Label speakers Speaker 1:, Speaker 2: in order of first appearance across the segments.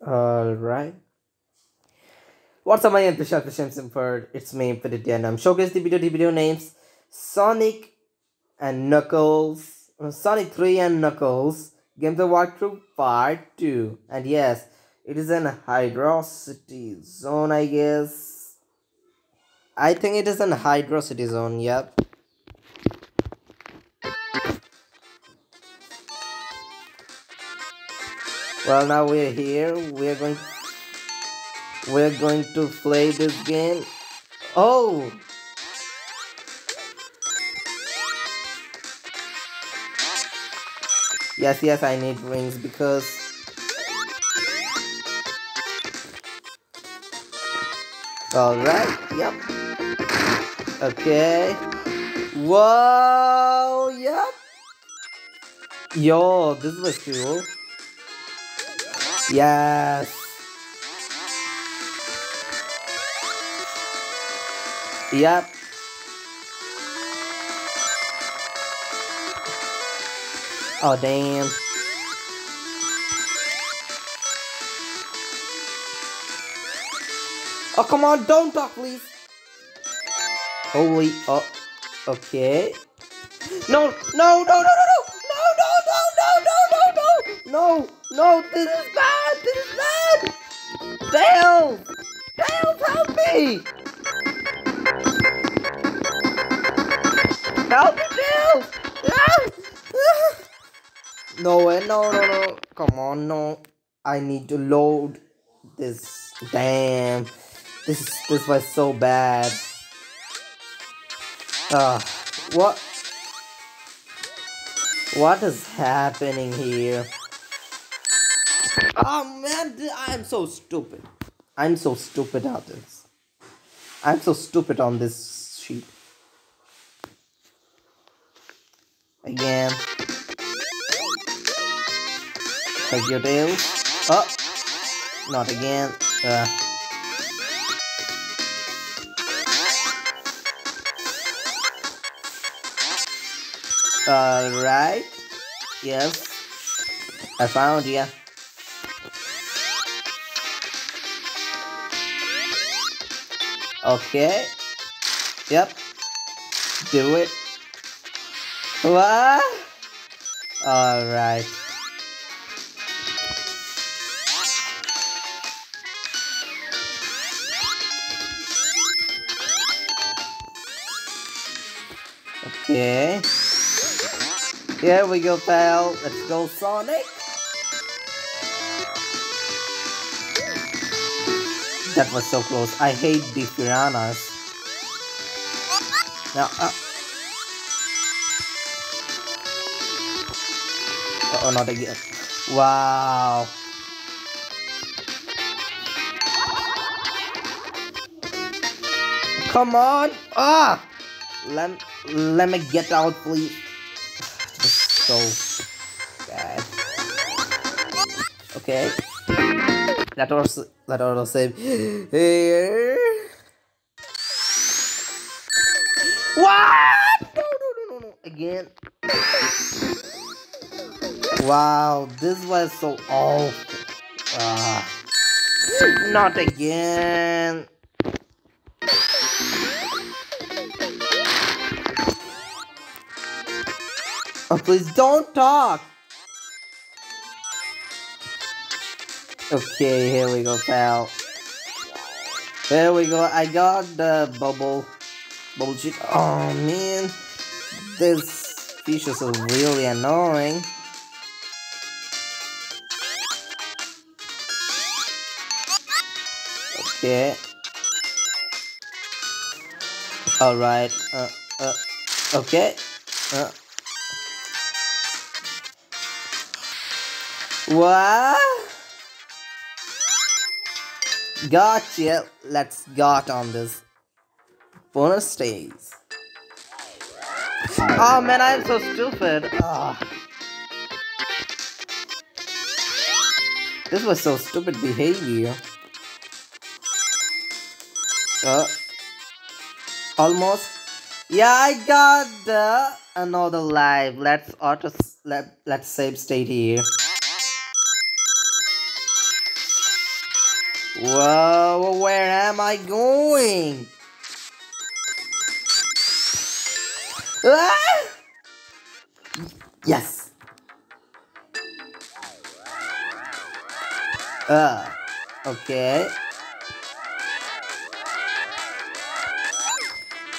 Speaker 1: Alright. What's up my name is Shaka Simford. It's me and um, I'm showcasing the video the video names Sonic and Knuckles. Sonic 3 and Knuckles. Games of Walkthrough Part 2 and yes it is an Hydro City zone I guess. I think it is an Hydro City zone yep Well, now we're here. We're going. We're going to play this game. Oh. Yes, yes, I need rings because. Alright, yep. Okay. Whoa, yep. Yo, this was cool. Yes. Yep. Oh, damn. Oh, come on, don't talk, please. Holy, oh, okay. No, no, no, no, no, no no, no, this is bad. This is bad! Tails! Tails, help me! Help me, Tails! no way, no, no, no. Come on, no. I need to load this. Damn. This this was so bad. Uh, what? What is happening here? Oh man, I'm so stupid. I'm so stupid at this. I'm so stupid on this sheet. Again. Take your tail. Oh! Not again. Uh. Alright. Yes. I found you. Okay. Yep. Do it. What? Alright. Okay. Here we go, pal. Let's go, Sonic. That was so close. I hate the piranhas. Now, uh, uh oh, not again. Wow. Come on! Ah! Let, let me get out, please. This so bad. Okay. That was that was. Here. What? No, no, no, no, no. Again. Wow, this was so awful. Ah, not again. Oh, please don't talk. Okay, here we go, pal. There we go. I got the bubble, bubble. Oh man, this fish is really annoying. Okay. All right. Uh. Uh. Okay. Uh. What? Gotcha. Let's got on this. Bonus stage. Oh man, I'm so stupid. Oh. This was so stupid behavior. Uh, almost. Yeah, I got the another live. Let's auto let let's save state here. Whoa, where am I going? Ah! Yes. Uh, okay.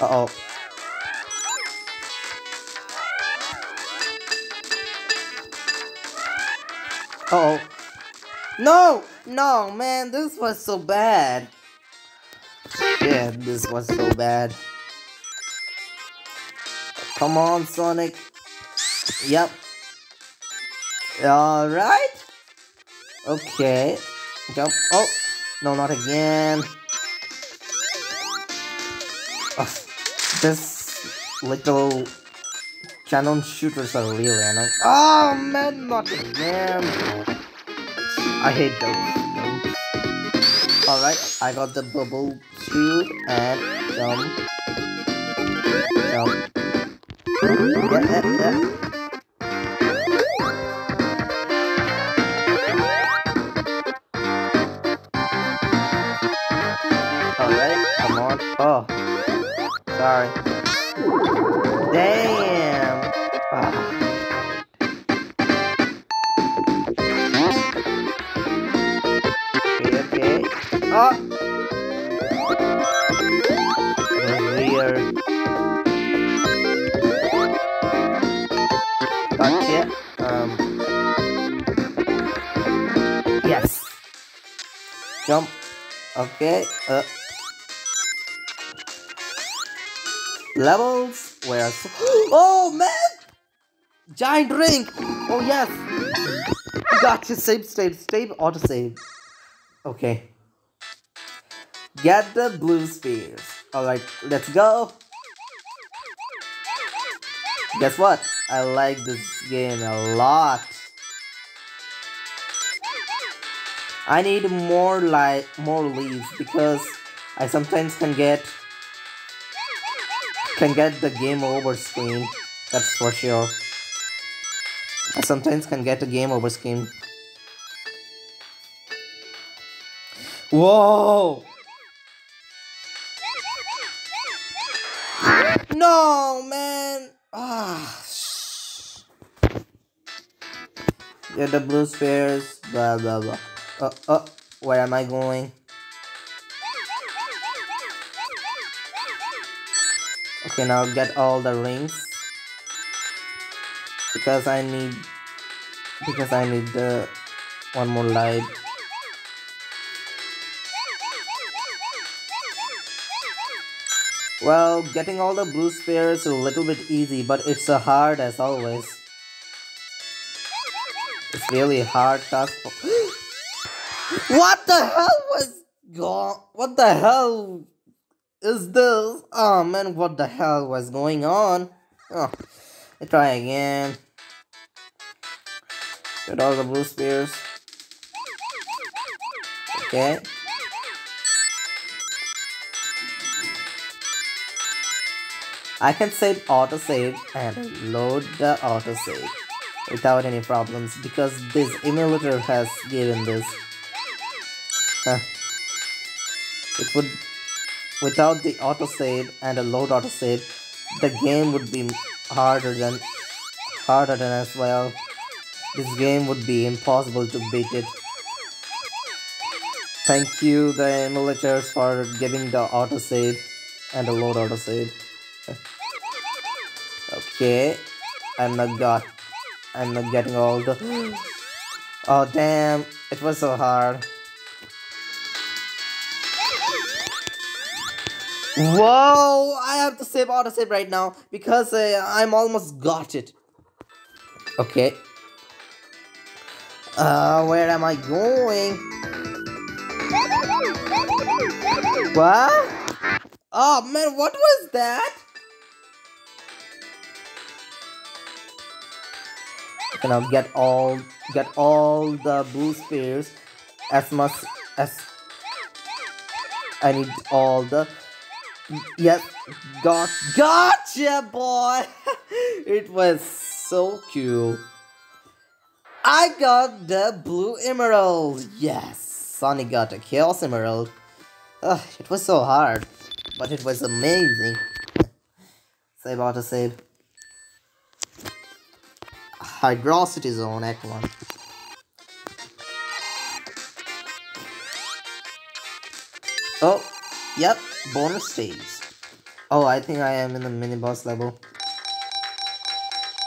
Speaker 1: Uh-oh. Uh oh. No! No, man, this was so bad. Yeah, this was so bad. Come on, Sonic. Yep. Alright. Okay. Jump. Oh, no, not again. Ugh, this little cannon shooters are really annoying. Oh man, not again. I hate those. Alright, I got the bubble shoot and jump. Jump. Yeah, yeah, yeah. Alright, come on. Oh, sorry. Okay. Uh. Levels where Oh man! Giant ring! Oh yes! Gotcha, save state, save, auto save. Okay. Get the blue spheres. Alright, let's go. Guess what? I like this game a lot. I need more light, more leaves because I sometimes can get can get the game over screen. That's for sure. I sometimes can get a game over screen. Whoa! No, man! Ah. Get the blue spheres, blah blah blah. Uh, uh, where am I going? Okay, now get all the rings. Because I need... Because I need the... One more light. Well, getting all the blue spheres is a little bit easy, but it's a hard as always. It's really hard task. What the hell was gone? What the hell is this? Oh man, what the hell was going on? Oh, I try again. Get all the blue spheres. Okay. I can save autosave and load the autosave without any problems because this emulator has given this. It would, without the autosave and a load autosave, the game would be harder than harder than as well. This game would be impossible to beat it. Thank you the emulators for giving the autosave and the load autosave. Okay, I'm not got. I'm not getting all the. Oh damn! It was so hard. Whoa! I have to save autosave right now because uh, I'm almost got it. Okay. Uh, where am I going? What? Oh man, what was that? Okay, now get all get all the blue spheres as much as I need all the Yep, got gotcha boy it was so cool I got the blue emerald yes Sonic got a Chaos Emerald. Ugh, it was so hard, but it was amazing. save auto save. Hydrocity Zone Act 1. Yep, bonus stage. Oh, I think I am in the mini boss level.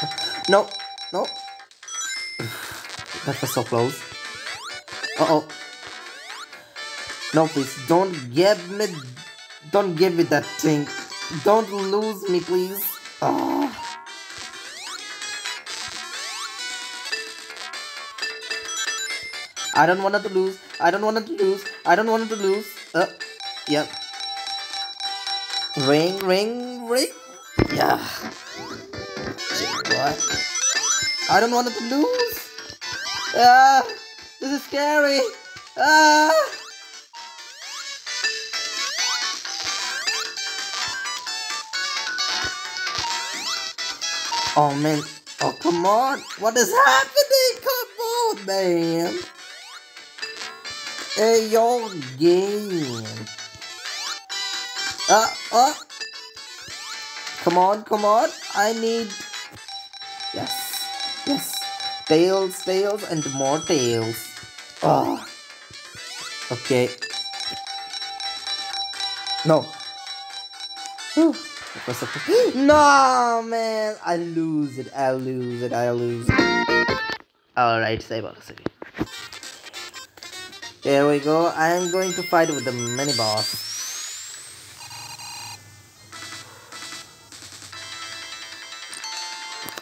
Speaker 1: No, no. That was so close. Uh oh. No, please, don't give me, don't give me that thing. Don't lose me, please. Oh. I don't want to lose. I don't want to lose. I don't want to lose. Uh, yep. Ring, ring, ring. Yeah. Shit, what? I don't want to lose. Ah, this is scary. Ah. Oh man. Oh come on. What is happening? Come on, man. Hey, your game. Uh, uh. Come on, come on. I need. Yes. Yes. Tails, tails, and more tails. Oh. Okay. No. No, man. I lose it. I lose it. I lose it. Alright, save out a second. There we go. I am going to fight with the mini boss.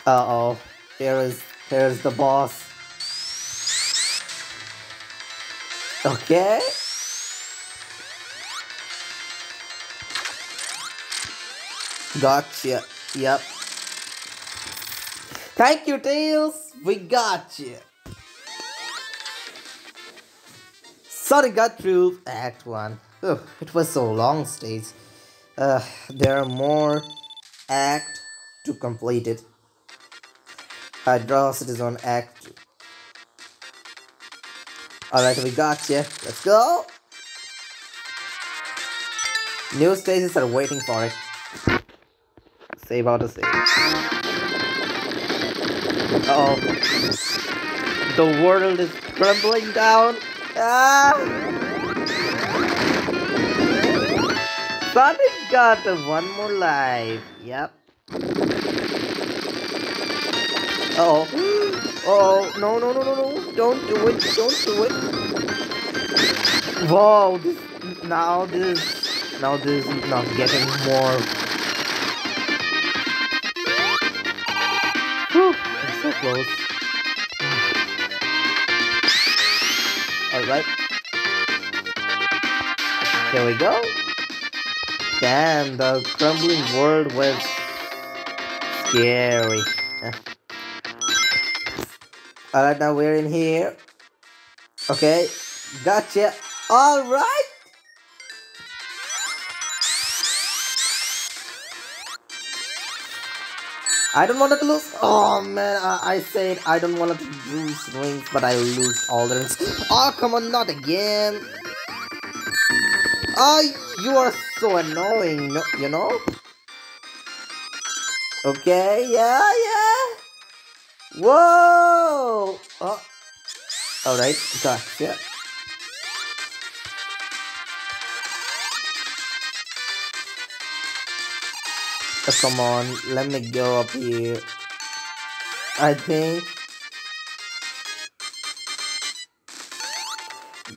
Speaker 1: Uh oh. Here is here is the boss. Okay. Gotcha. Yep. Thank you, Tails. We got you. Sorry, got through Act 1. Ugh, it was so long stage. Uh, there are more Act to complete it. Hydrocity is on Act Alright, we got you. Let's go. New stages are waiting for it. Save out the save. Uh oh. The world is crumbling down. Ah! Sonic got one more life. Yep. Uh oh. Oh no no no no no! Don't do it! Don't do it! Whoa! This now this now this is not getting more. Whew, I'm so close. Alright. Here we go. Damn, the crumbling world was scary. Alright, now we're in here. Okay, gotcha. Alright. I don't want to lose. Oh man, I, I said I don't want to lose rings, but I lose all the rings. Oh, come on, not again. Oh, you are so annoying, no, you know? Okay, yeah, yeah. Whoa! Oh. Alright, gotcha. Oh, come on, let me go up here. I think.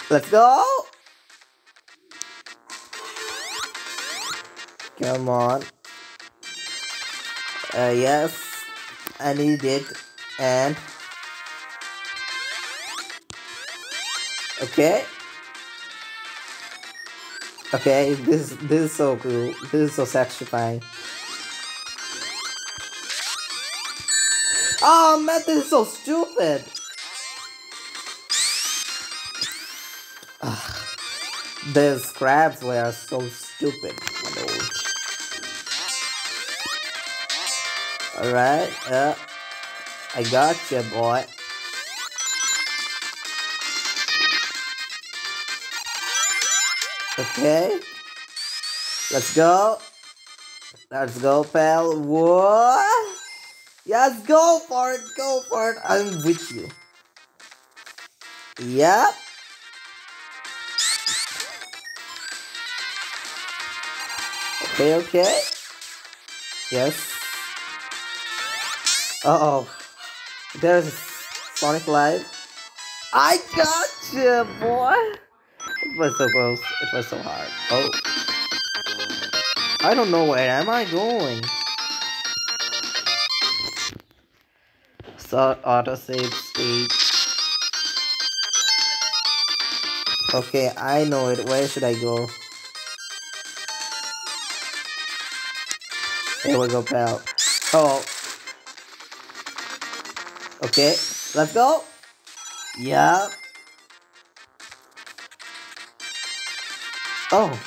Speaker 1: Let's go! Come on. Uh, yes, I need it. And. Okay. Okay, this this is so cool. This is so satisfying. Oh man, this is so stupid. Ugh. These crabs were so stupid. Alright, uh, I got you, boy. Okay. Let's go. Let's go, pal. What? Yes, go for it. Go for it. I'm with you. Yep. Okay, okay. Yes. Uh oh. There's Sonic Live. I got you, boy. It was so close. It was so hard. Oh. I don't know where am I going. So autosave state. Okay, I know it. Where should I go? Here we go, pal. Oh. Okay, let's go. Yeah. Oh.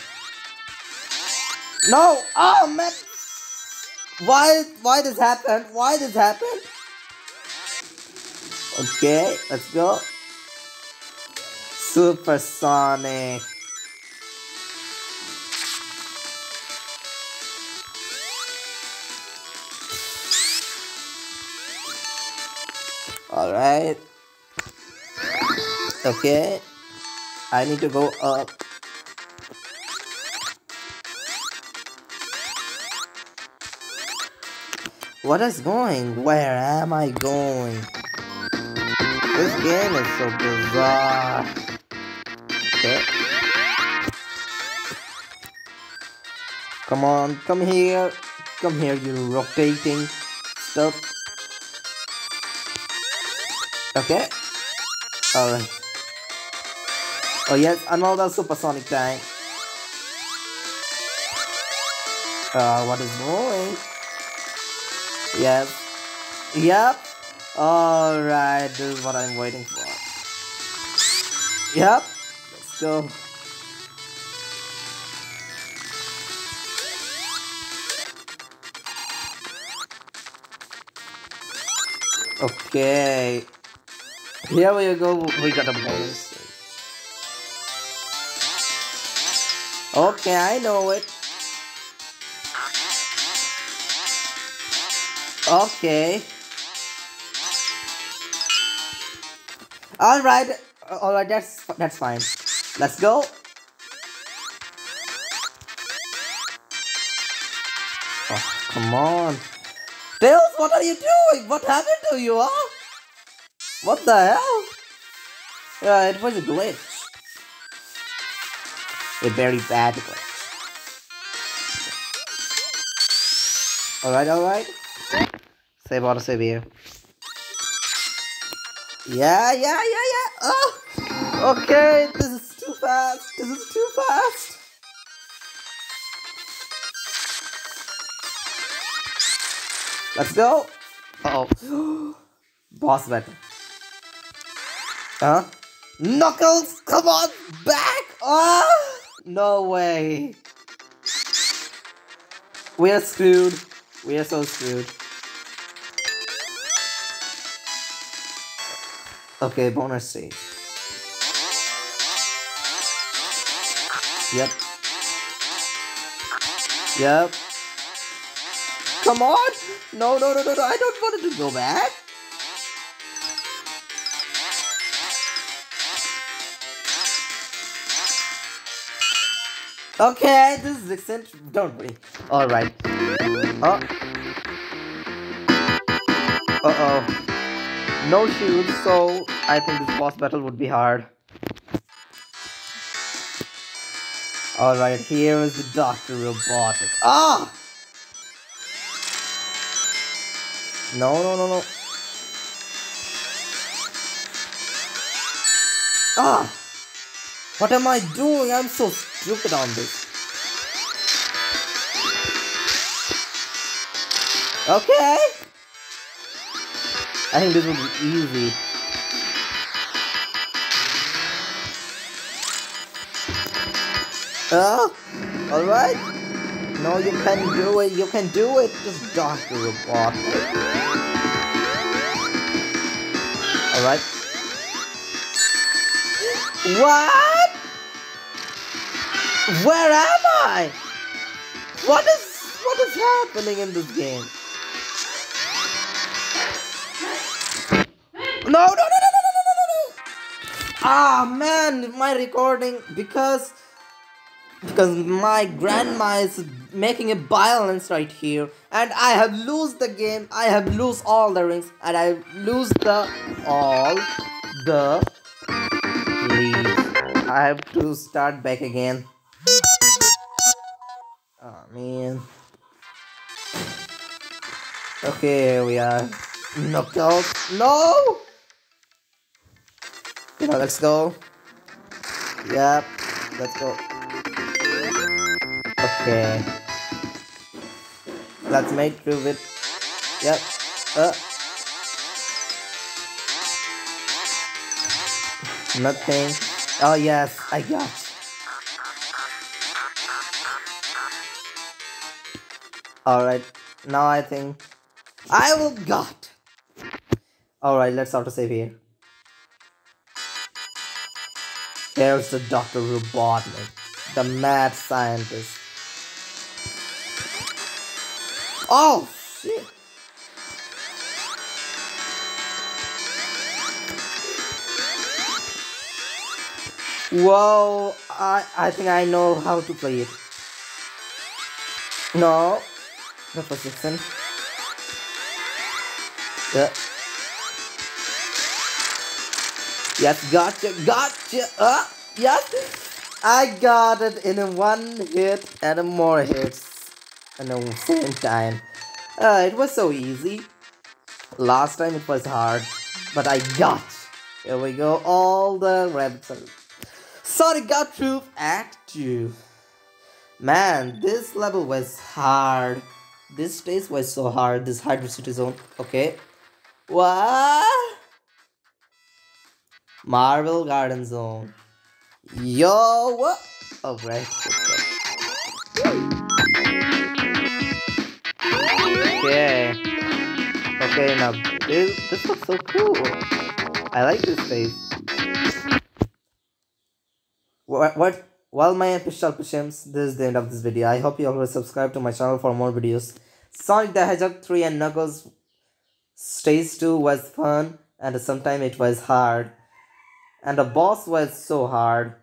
Speaker 1: No! Oh man! Why why this happened? Why this happened? Okay, let's go. Supersonic. Alright. Okay. I need to go up. What is going? Where am I going? This game is so bizarre. Okay. Come on, come here. Come here, you rotating stuff. Okay. Alright. Oh yes, another supersonic tank. Uh, what is going? Yep. Yep. Alright, this is what I'm waiting for. Yep. Let's go. Okay. Here we go. We got a bonus. Okay, I know it. Okay. All right. All right. That's that's fine. Let's go. Oh, come on. Tails, what are you doing? What happened to you, huh? What the hell? Yeah, it was a glitch. A very bad glitch. Alright, alright. Save auto save here. Yeah, yeah, yeah, yeah. Oh, okay. This is too fast. This is too fast. Let's go. Uh oh. Boss battle. Huh? Knuckles, come on, back! Oh, no way. We're screwed. We're so screwed. Okay, bonus stage. Yep. Yep. Come on! No, no, no, no, no, I don't want to go back. Okay, this is eccentric. Don't worry. Alright. Oh. Uh oh. No shield, so I think this boss battle would be hard. Alright, here is the Dr. Robotnik. Ah! No, no, no, no. Ah! What am I doing? I'm so stupid on this. Okay. I think this will be easy. Oh, alright. No, you can do it. You can do it. Just Dr. Robot. Alright. What? Where am I? What is what is happening in this game? No, no, no, no, no, no, no, no, no. Ah, man, my recording because because my grandma is making a violence right here, and I have lose the game. I have lose all the rings, and I lose the all the leaves. I have to start back again. Man. Okay, here we are. Knockout. No! You know, let's go. Yep, let's go. Okay. Let's make through it. Yep. Uh. Nothing. Oh yes, I got. Alright, now I think I will got. Alright, let's auto-save here. There's the Dr. Robotnik, the mad scientist. Oh, shit. Whoa, I, I think I know how to play it. No, the position. Yeah. Yes, gotcha, gotcha. Uh, yes, I got it in one hit and more hits at the same time. Uh, it was so easy. Last time it was hard, but I got. Here we go. All the rabbits are. Sonic got through Act 2. Man, this level was hard. This stage was so hard. This Hydro City Zone. Okay. What? Marble Garden Zone. Yo, what? Oh, right. Okay. Okay, now this, this looks so cool. I like this face. What? what well, my official Pishims, this is the end of this video. I hope you all subscribe to my channel for more videos. Sonic the Hedgehog 3 and Knuckles Stage 2 was fun and sometimes it was hard. And the boss was so hard.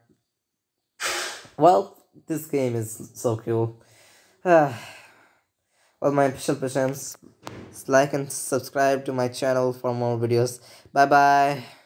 Speaker 1: Well, this game is so cool. well, my official Pishims, like and subscribe to my channel for more videos. Bye bye.